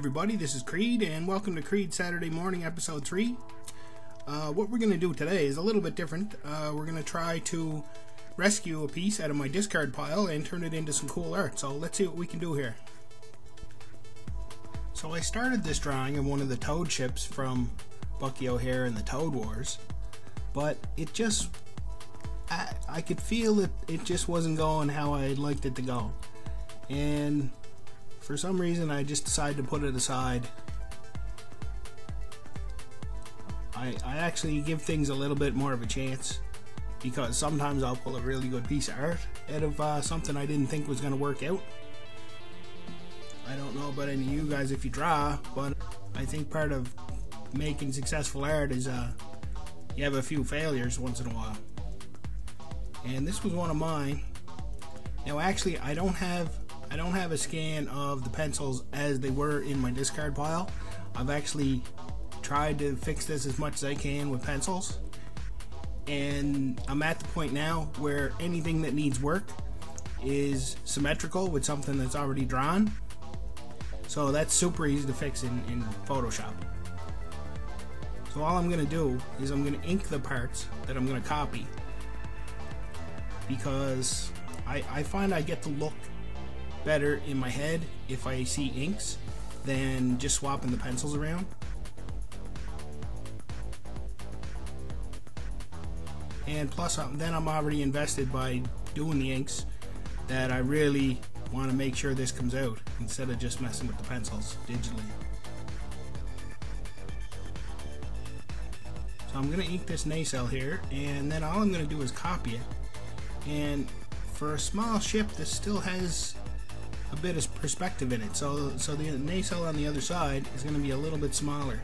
Everybody, this is Creed, and welcome to Creed Saturday Morning Episode 3. Uh, what we're going to do today is a little bit different. Uh, we're going to try to rescue a piece out of my discard pile and turn it into some cool art. So let's see what we can do here. So I started this drawing of one of the Toad ships from Bucky O'Hare and the Toad Wars, but it just, I, I could feel that it just wasn't going how I liked it to go. And for some reason, I just decided to put it aside. I, I actually give things a little bit more of a chance because sometimes I'll pull a really good piece of art out of uh, something I didn't think was going to work out. I don't know about any of you guys if you draw, but I think part of making successful art is uh, you have a few failures once in a while. And this was one of mine. Now, actually, I don't have I don't have a scan of the pencils as they were in my discard pile. I've actually tried to fix this as much as I can with pencils. And I'm at the point now where anything that needs work is symmetrical with something that's already drawn. So that's super easy to fix in, in Photoshop. So all I'm going to do is I'm going to ink the parts that I'm going to copy because I, I find I get the look better in my head if I see inks than just swapping the pencils around. And plus, then I'm already invested by doing the inks that I really want to make sure this comes out instead of just messing with the pencils digitally. So I'm going to ink this nacelle here and then all I'm going to do is copy it. And for a small ship, this still has a bit of perspective in it. So, so the nacelle on the other side is going to be a little bit smaller.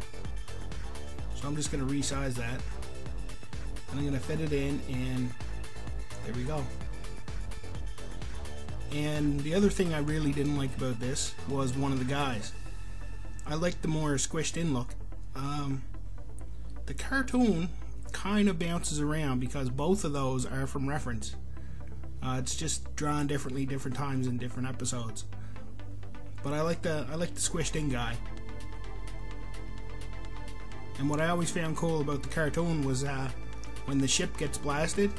So I'm just going to resize that. And I'm going to fit it in and there we go. And the other thing I really didn't like about this was one of the guys. I liked the more squished in look. Um, the cartoon kind of bounces around because both of those are from reference. Uh, it's just drawn differently, different times in different episodes. But I like the I like the squished in guy. And what I always found cool about the cartoon was uh, when the ship gets blasted,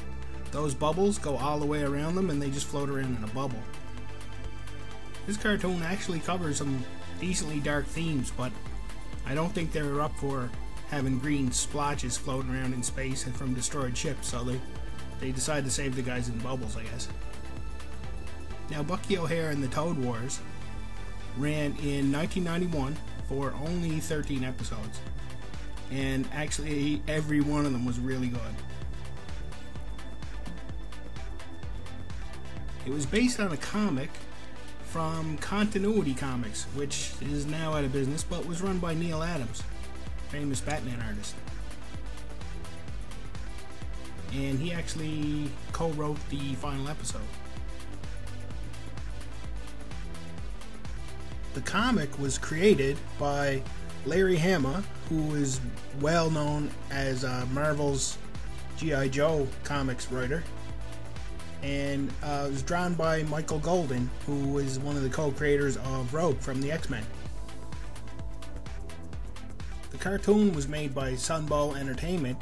those bubbles go all the way around them and they just float around in a bubble. This cartoon actually covers some decently dark themes, but I don't think they're up for having green splotches floating around in space and from destroyed ships, so they they decide to save the guys in bubbles, I guess. Now, Bucky O'Hare and the Toad Wars ran in 1991 for only 13 episodes. And actually, every one of them was really good. It was based on a comic from Continuity Comics, which is now out of business, but was run by Neal Adams, famous Batman artist and he actually co-wrote the final episode. The comic was created by Larry Hama, who is well known as uh, Marvel's G.I. Joe comics writer, and uh, was drawn by Michael Golden, who is one of the co-creators of Rogue from the X-Men. The cartoon was made by Sunbow Entertainment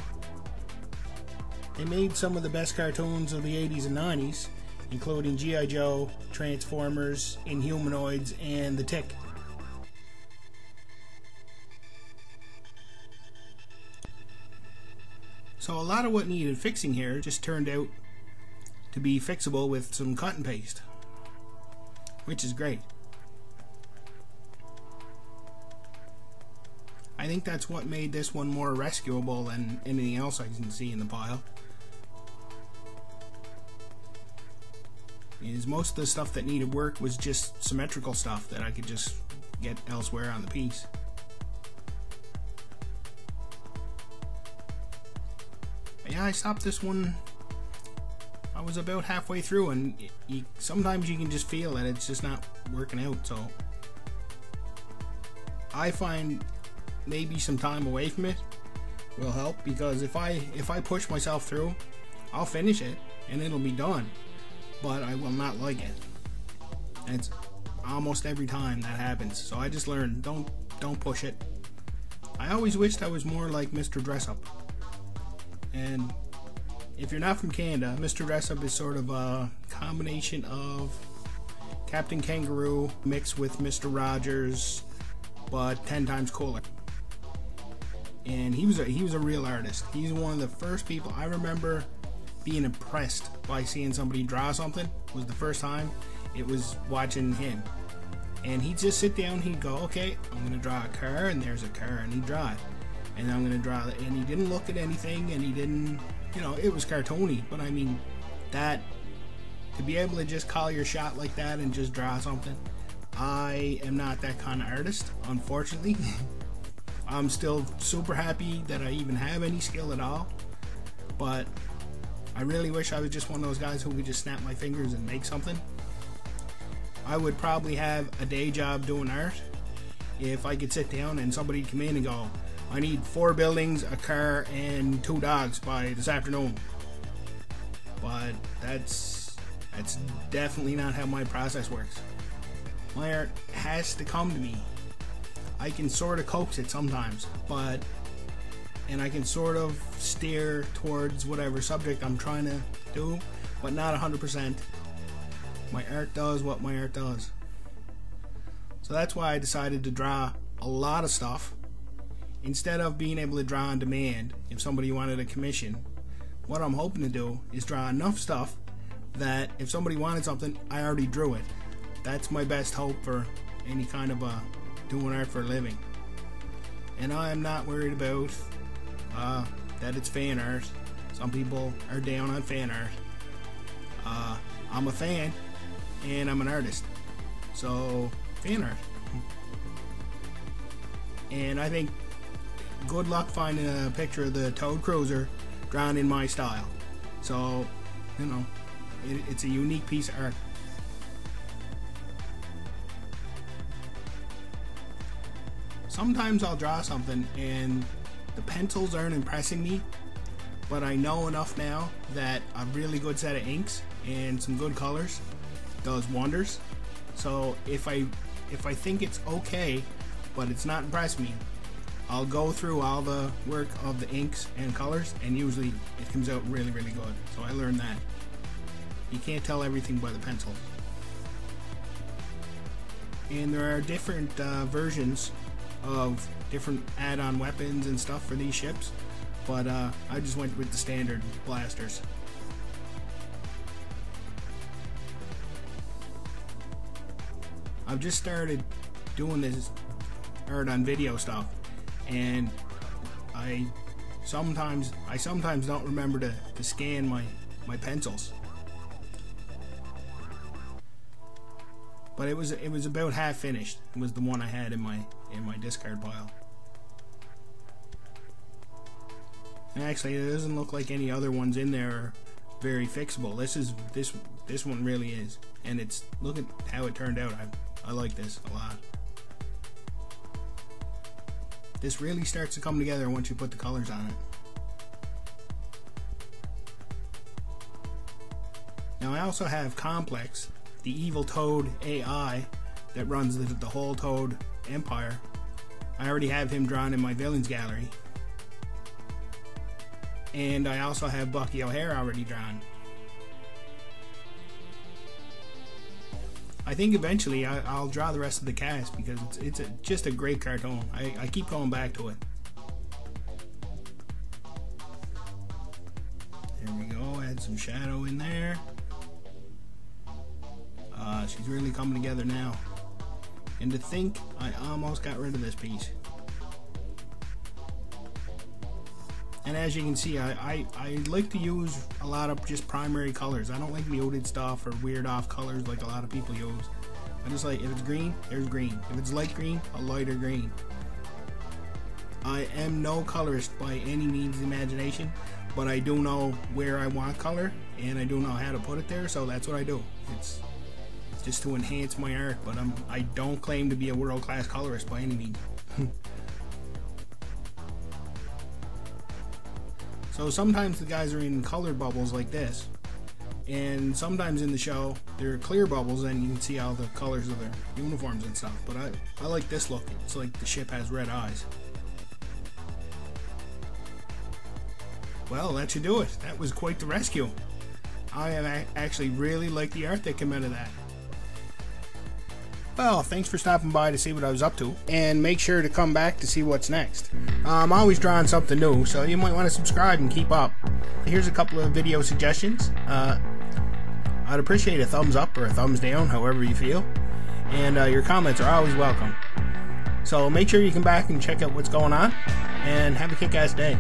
they made some of the best cartoons of the 80s and 90s, including G.I. Joe, Transformers, Inhumanoids, and The Tick. So a lot of what needed fixing here just turned out to be fixable with some cotton paste, which is great. I think that's what made this one more rescuable than anything else I can see in the pile. Is most of the stuff that needed work was just symmetrical stuff that I could just get elsewhere on the piece. But yeah, I stopped this one. I was about halfway through, and you, sometimes you can just feel that it's just not working out. So I find maybe some time away from it will help because if I if I push myself through, I'll finish it and it'll be done but I will not like it. And almost every time that happens. So I just learned don't don't push it. I always wished I was more like Mr. Dressup. And if you're not from Canada, Mr. Dressup is sort of a combination of Captain Kangaroo mixed with Mr. Rogers, but 10 times cooler. And he was a he was a real artist. He's one of the first people I remember being impressed by seeing somebody draw something. Was the first time it was watching him. And he'd just sit down, he'd go, okay, I'm gonna draw a car, and there's a car, and he'd draw it. And I'm gonna draw it. And he didn't look at anything, and he didn't, you know, it was cartoony, but I mean, that, to be able to just call your shot like that and just draw something, I am not that kind of artist, unfortunately. I'm still super happy that I even have any skill at all, but I really wish I was just one of those guys who could just snap my fingers and make something. I would probably have a day job doing art if I could sit down and somebody come in and go, I need four buildings, a car, and two dogs by this afternoon. But that's that's definitely not how my process works. My art has to come to me. I can sort of coax it sometimes, but and I can sort of steer towards whatever subject I'm trying to do, but not 100%. My art does what my art does. So that's why I decided to draw a lot of stuff instead of being able to draw on demand if somebody wanted a commission. What I'm hoping to do is draw enough stuff that if somebody wanted something, I already drew it. That's my best hope for any kind of uh, doing art for a living. And I am not worried about uh, that it's fan art. Some people are down on fan art. Uh, I'm a fan, and I'm an artist. So, fan art. And I think good luck finding a picture of the Toad Cruiser drawn in my style. So, you know, it, it's a unique piece of art. Sometimes I'll draw something and the pencils aren't impressing me, but I know enough now that a really good set of inks and some good colors does wonders. So if I if I think it's okay, but it's not impressed me, I'll go through all the work of the inks and colors, and usually it comes out really, really good. So I learned that. You can't tell everything by the pencil. And there are different uh, versions of different add-on weapons and stuff for these ships, but uh, I just went with the standard blasters. I've just started doing this art on video stuff, and I sometimes I sometimes don't remember to, to scan my my pencils. But it was it was about half finished. It was the one I had in my in my discard pile. And actually, it doesn't look like any other ones in there are very fixable. This is this this one really is, and it's look at how it turned out. I I like this a lot. This really starts to come together once you put the colors on it. Now I also have KOMPLEX, the evil Toad AI that runs the, the whole Toad empire. I already have him drawn in my villains gallery. And I also have Bucky O'Hare already drawn. I think eventually I, will draw the rest of the cast because it's, it's a, just a great cartoon. I, I keep going back to it. There we go, add some shadow in there. Uh, she's really coming together now. And to think I almost got rid of this piece. And as you can see, I, I, I like to use a lot of just primary colors. I don't like muted stuff or weird off colors like a lot of people use. I just like, if it's green, there's green. If it's light green, a lighter green. I am no colorist by any means imagination, but I do know where I want color, and I do know how to put it there, so that's what I do. It's just to enhance my art, but I'm, I don't claim to be a world-class colorist by any means. So sometimes the guys are in color bubbles like this, and sometimes in the show there are clear bubbles and you can see all the colors of their uniforms and stuff but I, I like this look. It's like the ship has red eyes. Well that should do it. That was quite the rescue. I actually really like the art that came out of that well, thanks for stopping by to see what I was up to, and make sure to come back to see what's next. I'm always drawing something new, so you might want to subscribe and keep up. Here's a couple of video suggestions. Uh, I'd appreciate a thumbs up or a thumbs down, however you feel. And uh, your comments are always welcome. So make sure you come back and check out what's going on, and have a kick ass day.